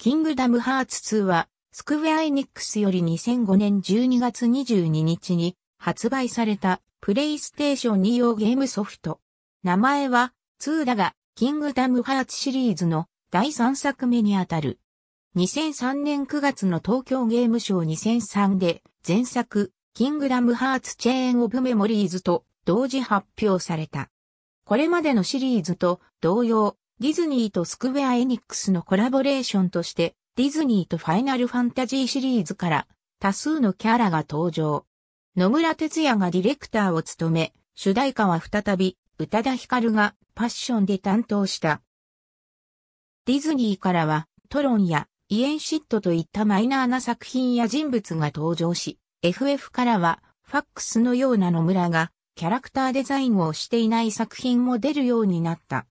キングダムハーツ2は、スクウェアエニックスより2005年12月22日に発売されたプレイステーション2用ゲームソフト。名前は2だが、キングダムハーツシリーズの第3作目にあたる。2003年9月の東京ゲームショー2003で前作、キングダムハーツチェーンオブメモリーズと同時発表された。これまでのシリーズと同様、ディズニーとスクウェアエニックスのコラボレーションとして、ディズニーとファイナルファンタジーシリーズから多数のキャラが登場。野村哲也がディレクターを務め、主題歌は再び宇多田ヒカルがパッションで担当した。ディズニーからはトロンやイエンシットといったマイナーな作品や人物が登場し、FF からはファックスのような野村がキャラクターデザインをしていない作品も出るようになった。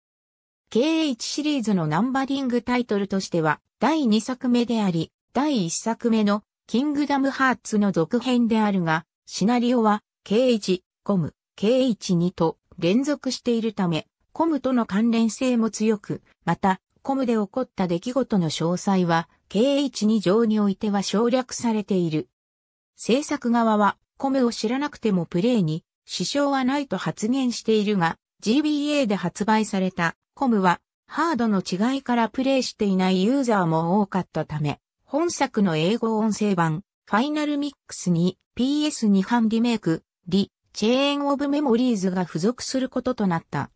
KH シリーズのナンバリングタイトルとしては第2作目であり、第1作目のキングダムハーツの続編であるが、シナリオは K1、コム、K12 と連続しているため、コムとの関連性も強く、また、コムで起こった出来事の詳細は、K12 上においては省略されている。制作側は、コムを知らなくてもプレイに支障はないと発言しているが、GBA で発売されたコムは、ハードの違いからプレイしていないユーザーも多かったため、本作の英語音声版、ファイナルミックスに PS2 版リメイク、リ、チェーンオブメモリーズが付属することとなった。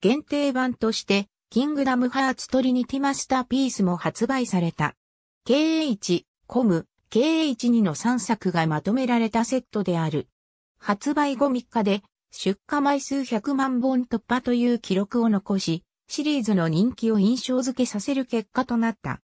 限定版として、キングダムハーツトリニティマスターピースも発売された。KH、 COM、KH2 の3作がまとめられたセットである。発売後3日で出荷枚数100万本突破という記録を残し、シリーズの人気を印象付けさせる結果となった。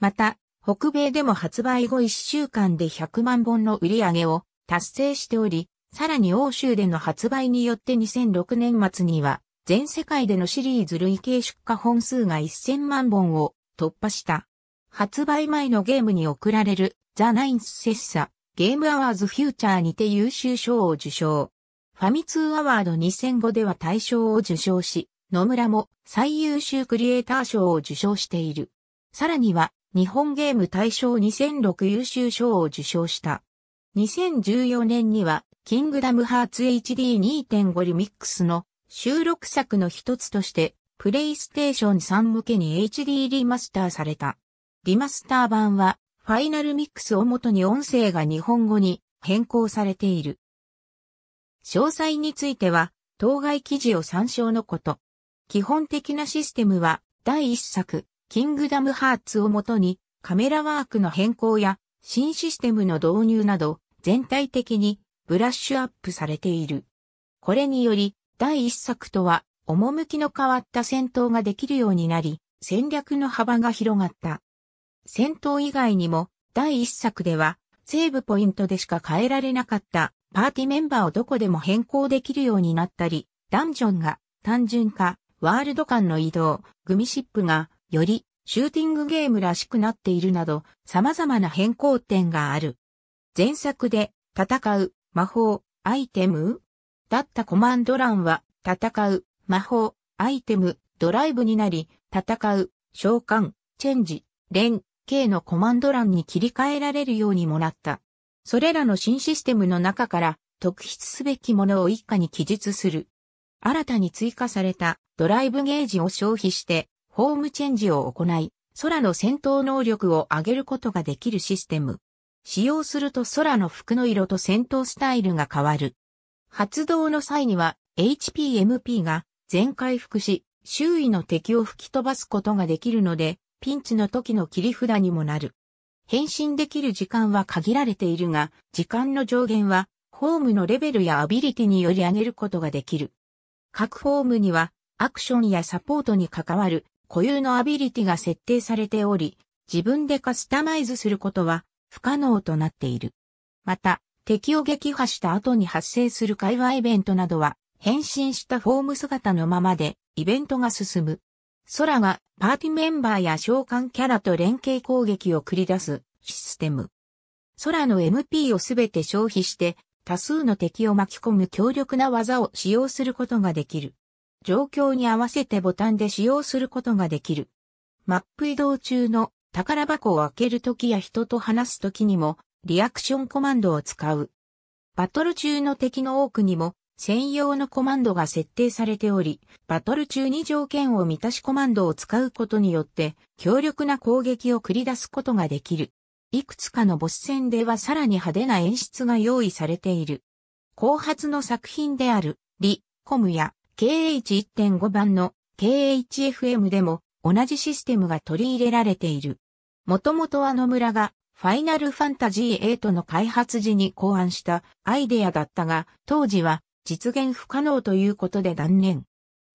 また、北米でも発売後1週間で100万本の売り上げを達成しており、さらに欧州での発売によって2006年末には、全世界でのシリーズ累計出荷本数が1000万本を突破した。発売前のゲームに贈られるザ・ナインス・セッサ、ゲームアワーズ・フューチャーにて優秀賞を受賞。ファミ通アワード2005では大賞を受賞し、野村も最優秀クリエイター賞を受賞している。さらには日本ゲーム大賞2006優秀賞を受賞した。2014年には、キングダムハーツ HD2.5 リミックスの収録作の一つとして、プレイステーション3向けに HD リマスターされた。リマスター版は、ファイナルミックスをもとに音声が日本語に変更されている。詳細については、当該記事を参照のこと。基本的なシステムは、第一作、キングダムハーツをもとにカメラワークの変更や新システムの導入など全体的にブラッシュアップされている。これにより第一作とは趣の変わった戦闘ができるようになり戦略の幅が広がった。戦闘以外にも第一作ではセーブポイントでしか変えられなかったパーティメンバーをどこでも変更できるようになったり、ダンジョンが単純化、ワールド間の移動、グミシップがよりシューティングゲームらしくなっているなど様々な変更点がある。前作で戦う魔法、アイテムだったコマンド欄は戦う魔法、アイテム、ドライブになり戦う召喚、チェンジ、連、K のコマンド欄に切り替えられるようにもなった。それらの新システムの中から特筆すべきものを一家に記述する。新たに追加されたドライブゲージを消費してホームチェンジを行い、空の戦闘能力を上げることができるシステム。使用すると空の服の色と戦闘スタイルが変わる。発動の際には HPMP が全回復し、周囲の敵を吹き飛ばすことができるので、ピンチの時の切り札にもなる。変身できる時間は限られているが、時間の上限は、ホームのレベルやアビリティにより上げることができる。各ホームには、アクションやサポートに関わる固有のアビリティが設定されており、自分でカスタマイズすることは不可能となっている。また、敵を撃破した後に発生する会話イベントなどは、変身したフォーム姿のままでイベントが進む。空がパーティメンバーや召喚キャラと連携攻撃を繰り出すシステム。空の MP をすべて消費して多数の敵を巻き込む強力な技を使用することができる。状況に合わせてボタンで使用することができる。マップ移動中の宝箱を開けるときや人と話すときにも、リアクションコマンドを使う。バトル中の敵の多くにも、専用のコマンドが設定されており、バトル中に条件を満たしコマンドを使うことによって、強力な攻撃を繰り出すことができる。いくつかのボス戦ではさらに派手な演出が用意されている。後発の作品である、リ、コムや KH1.5 版の KHFM でも同じシステムが取り入れられている。もともとあの村がファイナルファンタジー8の開発時に考案したアイデアだったが、当時は実現不可能ということで断念。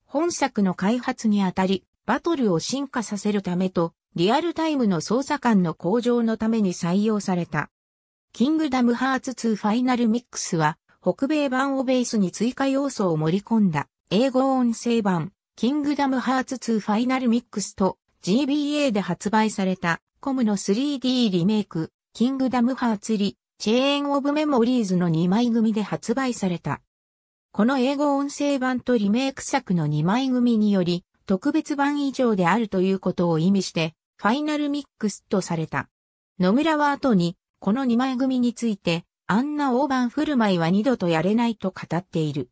本作の開発にあたり、バトルを進化させるためと、リアルタイムの操作感の向上のために採用された。キングダムハーツ2ファイナルミックスは、北米版をベースに追加要素を盛り込んだ、英語音声版、キングダムハーツ2ファイナルミックスと GBA で発売されたコムの 3D リメイク、キングダムハーツリ、チェーンオブメモリーズの2枚組で発売された。この英語音声版とリメイク作の2枚組により、特別版以上であるということを意味して、ファイナルミックスとされた。野村は後に、この2枚組について、あんな大盤振る舞いは二度とやれないと語っている。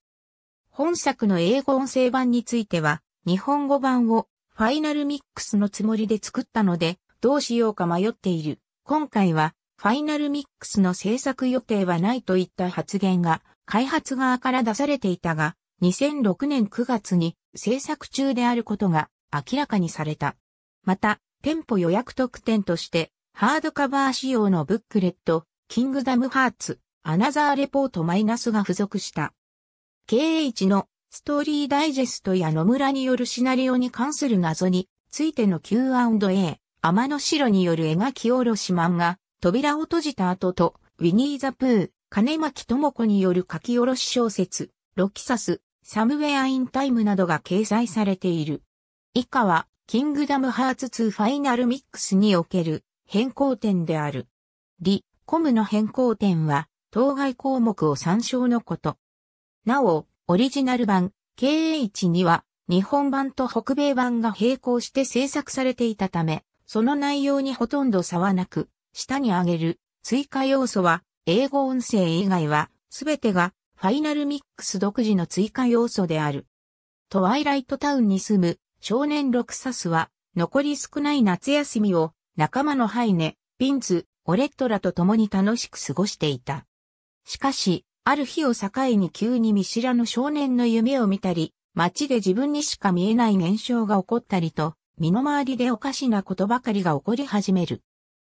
本作の英語音声版については、日本語版をファイナルミックスのつもりで作ったので、どうしようか迷っている。今回はファイナルミックスの制作予定はないといった発言が開発側から出されていたが、2006年9月に制作中であることが明らかにされた。また、店舗予約特典として、ハードカバー仕様のブックレット、キングダムハーツ、アナザーレポートマイナスが付属した。KH のストーリーダイジェストや野村によるシナリオに関する謎についての Q&A、天野シロによる描き下ろし漫画、扉を閉じた後と、ウィニー・ザ・プー、金巻智子による書き下ろし小説、ロキサス、 Somewhere in Time などが掲載されている。以下は、キングダム・ハーツ2ファイナルミックスにおける変更点である。リ、コムの変更点は、当該項目を参照のこと。なお、オリジナル版、KH には、日本版と北米版が並行して制作されていたため、その内容にほとんど差はなく、下に挙げる追加要素は、英語音声以外は、すべてがファイナルミックス独自の追加要素である。トワイライトタウンに住む少年ロクサスは、残り少ない夏休みを仲間のハイネ、ピンツ、オレットらと共に楽しく過ごしていた。しかし、ある日を境に急に見知らぬ少年の夢を見たり、街で自分にしか見えない現象が起こったりと、身の回りでおかしなことばかりが起こり始める。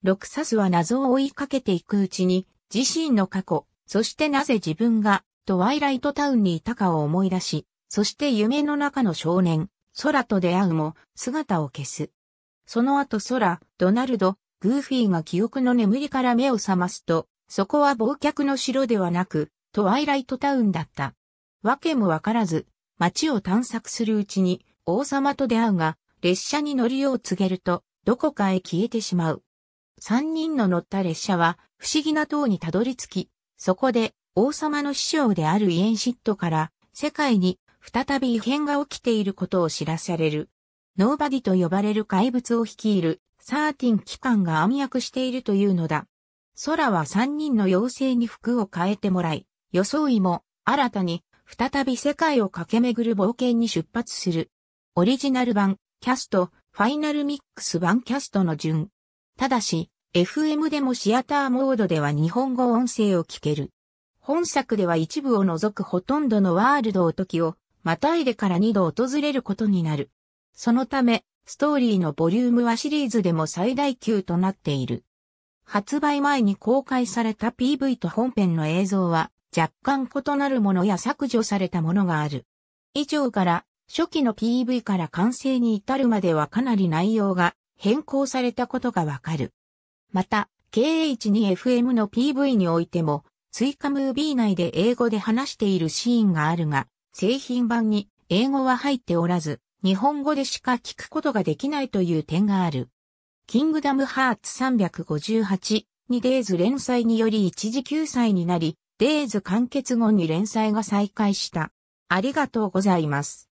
ロクサスは謎を追いかけていくうちに、自身の過去、そしてなぜ自分が、トワイライトタウンにいたかを思い出し、そして夢の中の少年、空と出会うも、姿を消す。その後空、ドナルド、グーフィーが記憶の眠りから目を覚ますと、そこは忘却の城ではなく、トワイライトタウンだった。わけもわからず、街を探索するうちに、王様と出会うが、列車に乗るよう告げると、どこかへ消えてしまう。三人の乗った列車は、不思議な塔にたどり着き、そこで、王様の師匠であるイエンシットから、世界に再び異変が起きていることを知らされる。ノーバディと呼ばれる怪物を率いる、サーティン機関が暗躍しているというのだ。空は三人の妖精に服を変えてもらい、装いも新たに再び世界を駆け巡る冒険に出発する。オリジナル版キャスト、ファイナルミックス版キャストの順。ただし、FM でもシアターモードでは日本語音声を聞ける。本作では一部を除くほとんどのワールドを時を、またいでから2度訪れることになる。そのため、ストーリーのボリュームはシリーズでも最大級となっている。発売前に公開された PV と本編の映像は若干異なるものや削除されたものがある。以上から初期の PV から完成に至るまではかなり内容が変更されたことがわかる。また、KH2FM の PV においても、追加ムービー内で英語で話しているシーンがあるが、製品版に英語は入っておらず、日本語でしか聞くことができないという点がある。キングダムハーツ358にデイズ連載により一時休載になり、デイズ完結後に連載が再開した。ありがとうございます。